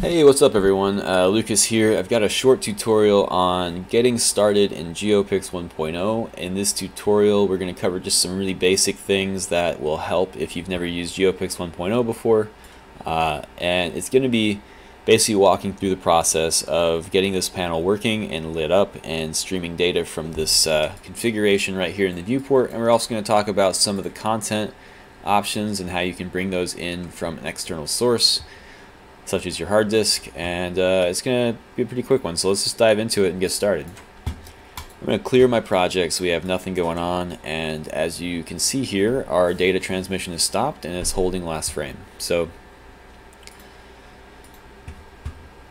Hey, what's up everyone? Uh, Lucas here. I've got a short tutorial on getting started in GeoPix 1.0. In this tutorial, we're going to cover just some really basic things that will help if you've never used GeoPix 1.0 before. Uh, and it's going to be basically walking through the process of getting this panel working and lit up and streaming data from this uh, configuration right here in the viewport. And we're also going to talk about some of the content options and how you can bring those in from an external source such as your hard disk, and uh, it's going to be a pretty quick one. So let's just dive into it and get started. I'm going to clear my project so we have nothing going on, and as you can see here, our data transmission is stopped and it's holding last frame. So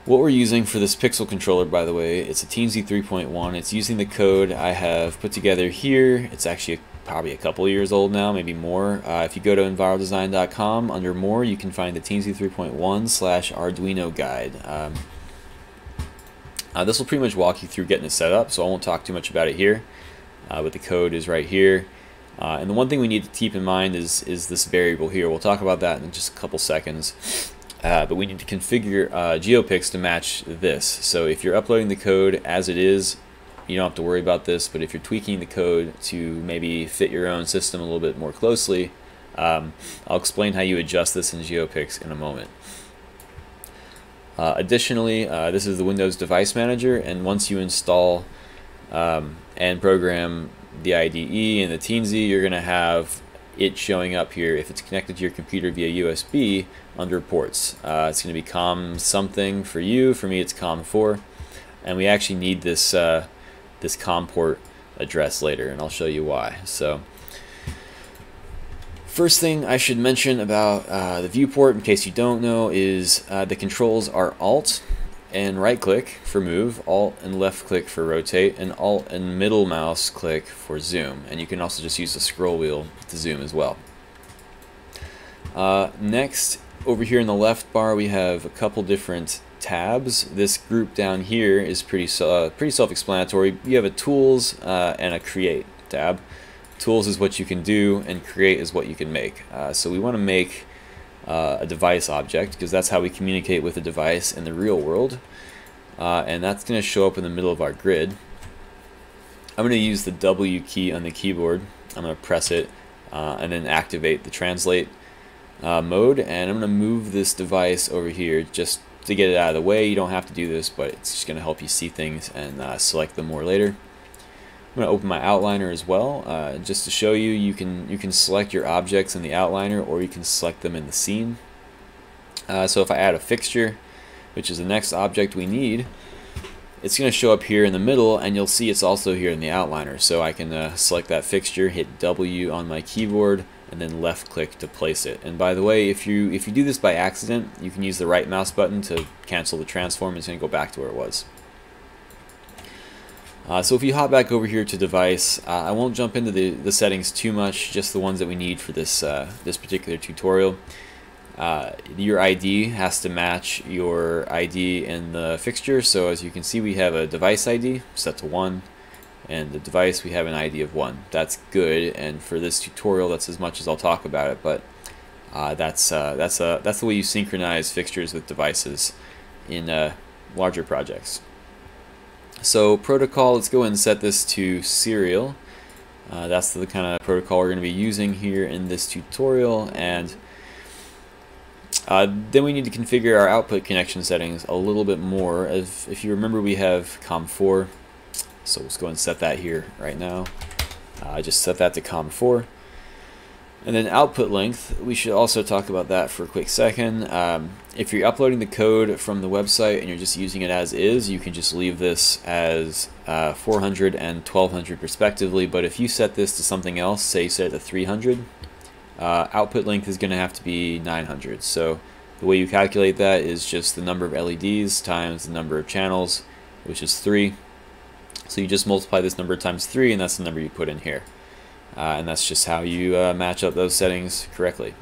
what we're using for this pixel controller, by the way, it's a Teensy 3.1. It's using the code I have put together here. It's actually a probably a couple years old now, maybe more. Uh, if you go to enviral-design.com, under more, you can find the Teensy 3.1 slash Arduino guide. Um, uh, this will pretty much walk you through getting it set up, so I won't talk too much about it here, uh, but the code is right here. Uh, and the one thing we need to keep in mind is, is this variable here. We'll talk about that in just a couple seconds. Uh, but we need to configure uh, GeoPix to match this. So if you're uploading the code as it is, you don't have to worry about this, but if you're tweaking the code to maybe fit your own system a little bit more closely, um, I'll explain how you adjust this in GeoPix in a moment. Uh, additionally, uh, this is the Windows Device Manager, and once you install um, and program the IDE and the Teensy, you're going to have it showing up here if it's connected to your computer via USB under ports. Uh, it's going to be COM something for you. For me, it's COM4, and we actually need this uh, this COM port address later, and I'll show you why. So, first thing I should mention about uh, the viewport, in case you don't know, is uh, the controls are Alt and right click for move, Alt and left click for rotate, and Alt and middle mouse click for zoom. And you can also just use the scroll wheel to zoom as well. Uh, next, over here in the left bar, we have a couple different tabs. This group down here is pretty uh, pretty self-explanatory. You have a Tools uh, and a Create tab. Tools is what you can do, and Create is what you can make. Uh, so we want to make uh, a device object because that's how we communicate with a device in the real world. Uh, and that's going to show up in the middle of our grid. I'm going to use the W key on the keyboard. I'm going to press it uh, and then activate the translate mode. And I'm going to move this device over here just to get it out of the way. You don't have to do this, but it's just going to help you see things and uh, select them more later. I'm going to open my outliner as well, uh, just to show you. You can you can select your objects in the outliner, or you can select them in the scene. Uh, so if I add a fixture, which is the next object we need, it's going to show up here in the middle, and you'll see it's also here in the outliner. So I can uh, select that fixture, hit W on my keyboard, and then left click to place it. And by the way, if you if you do this by accident, you can use the right mouse button to cancel the transform and it's going to go back to where it was. Uh, so if you hop back over here to device, uh, I won't jump into the, the settings too much, just the ones that we need for this, uh, this particular tutorial. Uh, your ID has to match your ID in the fixture, so as you can see we have a device ID set to 1, and the device we have an ID of 1. That's good and for this tutorial that's as much as I'll talk about it but uh, that's uh, that's uh, that's the way you synchronize fixtures with devices in uh, larger projects. So protocol, let's go and set this to serial. Uh, that's the kind of protocol we're going to be using here in this tutorial and uh, then we need to configure our output connection settings a little bit more. If, if you remember we have COM4 so let's go and set that here right now. Uh, I just set that to COM4. And then output length, we should also talk about that for a quick second. Um, if you're uploading the code from the website and you're just using it as is, you can just leave this as uh, 400 and 1200 respectively. But if you set this to something else, say set it to 300, uh, output length is going to have to be 900. So the way you calculate that is just the number of LEDs times the number of channels, which is 3. So you just multiply this number times 3 and that's the number you put in here. Uh, and that's just how you uh, match up those settings correctly.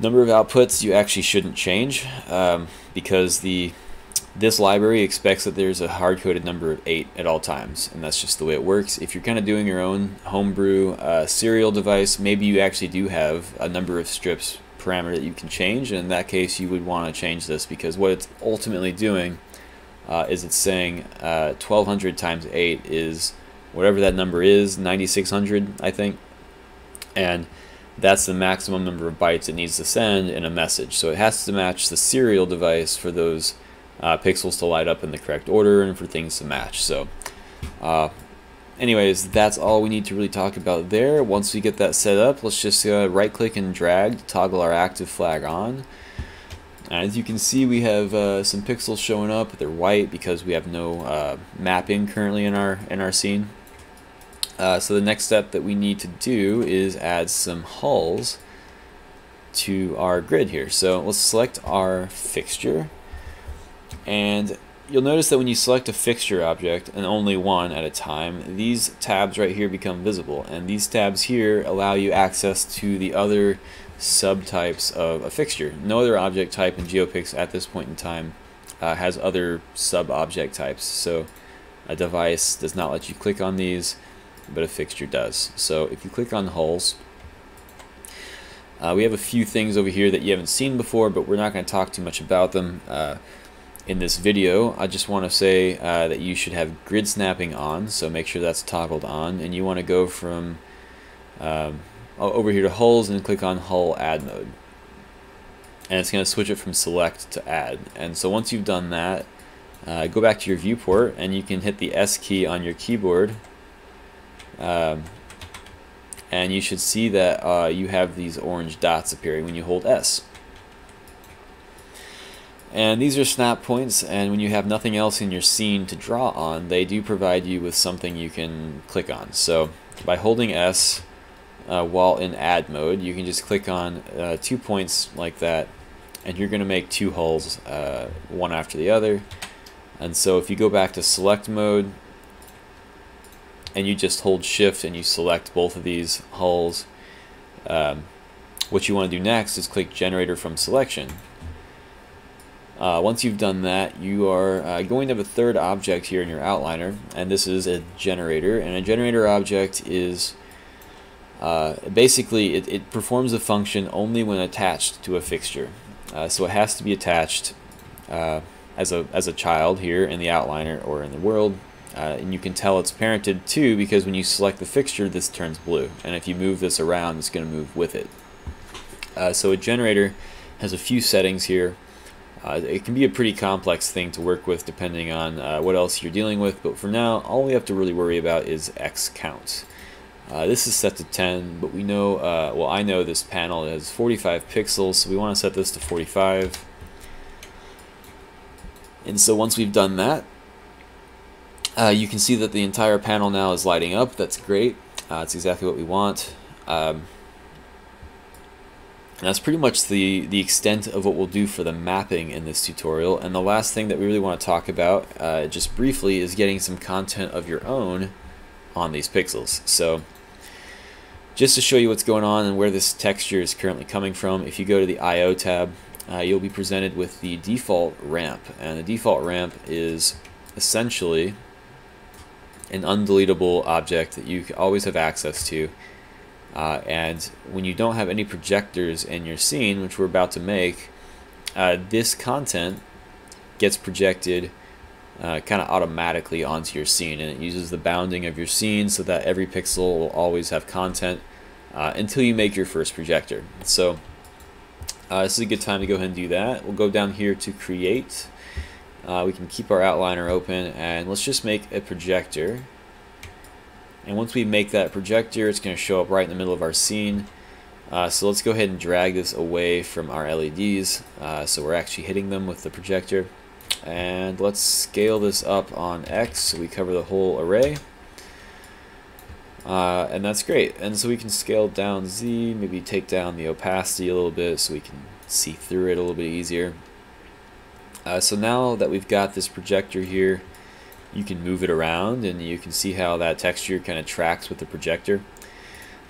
Number of outputs you actually shouldn't change um, because the this library expects that there's a hard-coded number of 8 at all times, and that's just the way it works. If you're kind of doing your own homebrew uh, serial device, maybe you actually do have a number of strips parameter that you can change. And in that case, you would want to change this because what it's ultimately doing uh, is it's saying uh, 1200 times 8 is whatever that number is, 9600, I think. And that's the maximum number of bytes it needs to send in a message. So it has to match the serial device for those uh, pixels to light up in the correct order and for things to match. So uh, anyways, that's all we need to really talk about there. Once we get that set up, let's just uh, right click and drag to toggle our active flag on. As you can see, we have uh, some pixels showing up. They're white because we have no uh, mapping currently in our in our scene. Uh, so the next step that we need to do is add some hulls to our grid here. So let's select our fixture and you'll notice that when you select a fixture object and only one at a time, these tabs right here become visible. And these tabs here allow you access to the other subtypes of a fixture. No other object type in GeoPix at this point in time uh, has other sub-object types. So a device does not let you click on these, but a fixture does. So if you click on hulls, uh, we have a few things over here that you haven't seen before, but we're not going to talk too much about them. Uh, in this video, I just want to say uh, that you should have grid snapping on, so make sure that's toggled on, and you want to go from um, over here to hulls and click on hull add mode. And it's going to switch it from select to add. And so once you've done that, uh, go back to your viewport and you can hit the S key on your keyboard um, and you should see that uh, you have these orange dots appearing when you hold S. And these are snap points, and when you have nothing else in your scene to draw on, they do provide you with something you can click on. So by holding S uh, while in add mode, you can just click on uh, two points like that, and you're going to make two hulls, uh, one after the other. And so if you go back to select mode, and you just hold shift and you select both of these hulls, um, what you want to do next is click generator from selection uh, once you've done that, you are uh, going to have a third object here in your outliner, and this is a generator. And a generator object is uh, basically it, it, performs a function only when attached to a fixture. Uh, so it has to be attached uh, as a as a child here in the outliner or in the world. Uh, and you can tell it's parented too because when you select the fixture, this turns blue. And if you move this around, it's going to move with it. so a generator has a few settings here. Uh, it can be a pretty complex thing to work with depending on uh, what else you're dealing with, but for now, all we have to really worry about is X count. Uh, this is set to 10, but we know, uh, well I know this panel has 45 pixels, so we want to set this to 45. And so once we've done that, uh, you can see that the entire panel now is lighting up. That's great. Uh, that's exactly what we want. Um, that's pretty much the, the extent of what we'll do for the mapping in this tutorial. And the last thing that we really want to talk about, uh, just briefly, is getting some content of your own on these pixels. So just to show you what's going on and where this texture is currently coming from, if you go to the I.O. tab, uh, you'll be presented with the default ramp. And the default ramp is essentially an undeletable object that you always have access to uh, and when you don't have any projectors in your scene, which we're about to make, uh, this content gets projected uh, kind of automatically onto your scene. And it uses the bounding of your scene so that every pixel will always have content uh, until you make your first projector. So uh, this is a good time to go ahead and do that. We'll go down here to create. Uh, we can keep our outliner open and let's just make a projector. And once we make that projector, it's going to show up right in the middle of our scene. Uh, so let's go ahead and drag this away from our LEDs uh, so we're actually hitting them with the projector. And let's scale this up on X so we cover the whole array. Uh, and that's great. And so we can scale down Z, maybe take down the opacity a little bit so we can see through it a little bit easier. Uh, so now that we've got this projector here, you can move it around and you can see how that texture kind of tracks with the projector.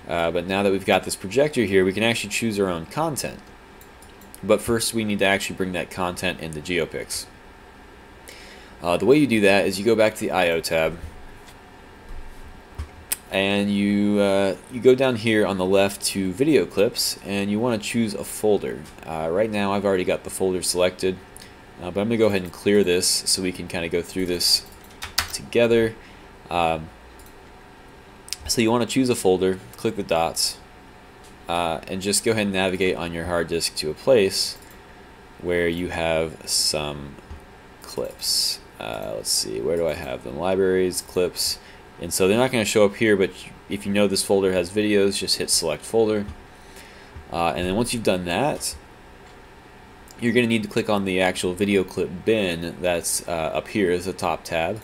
Uh, but now that we've got this projector here, we can actually choose our own content. But first we need to actually bring that content into GeoPix. Uh, the way you do that is you go back to the I.O. tab, and you uh, you go down here on the left to video clips and you want to choose a folder. Uh, right now I've already got the folder selected uh, but I'm gonna go ahead and clear this so we can kind of go through this together. Um, so you want to choose a folder click the dots uh, and just go ahead and navigate on your hard disk to a place where you have some clips. Uh, let's see where do I have them? Libraries clips and so they're not going to show up here, but if you know this folder has videos, just hit select folder. Uh, and then once you've done that, you're going to need to click on the actual video clip bin that's uh, up here as the top tab.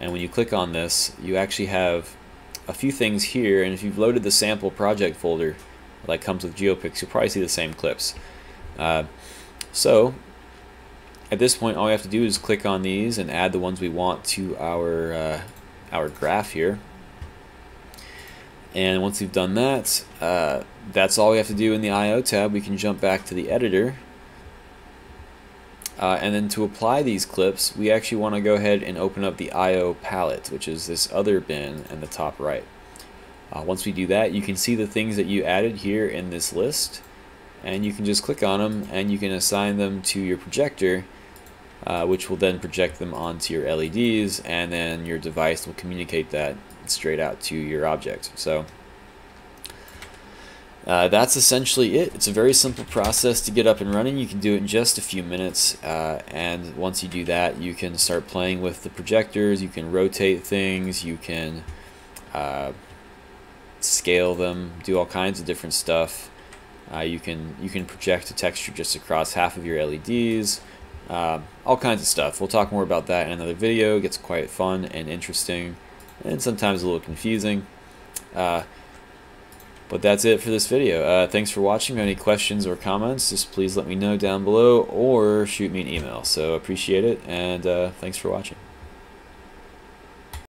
And when you click on this, you actually have a few things here. And if you've loaded the sample project folder that comes with GeoPix, you'll probably see the same clips. Uh, so at this point, all we have to do is click on these and add the ones we want to our uh, our graph here. And once we've done that, uh, that's all we have to do in the I.O. tab. We can jump back to the editor. Uh, and then to apply these clips, we actually want to go ahead and open up the I.O. palette, which is this other bin in the top right. Uh, once we do that, you can see the things that you added here in this list. And you can just click on them and you can assign them to your projector uh, which will then project them onto your LEDs and then your device will communicate that straight out to your object. So uh, that's essentially it. It's a very simple process to get up and running. You can do it in just a few minutes uh, and once you do that you can start playing with the projectors, you can rotate things, you can uh, scale them, do all kinds of different stuff. Uh, you can you can project a texture just across half of your LEDs. Uh, all kinds of stuff. We'll talk more about that in another video. It gets quite fun and interesting and sometimes a little confusing. Uh, but that's it for this video. Uh, thanks for watching. If you have any questions or comments, just please let me know down below or shoot me an email. So appreciate it and uh, thanks for watching.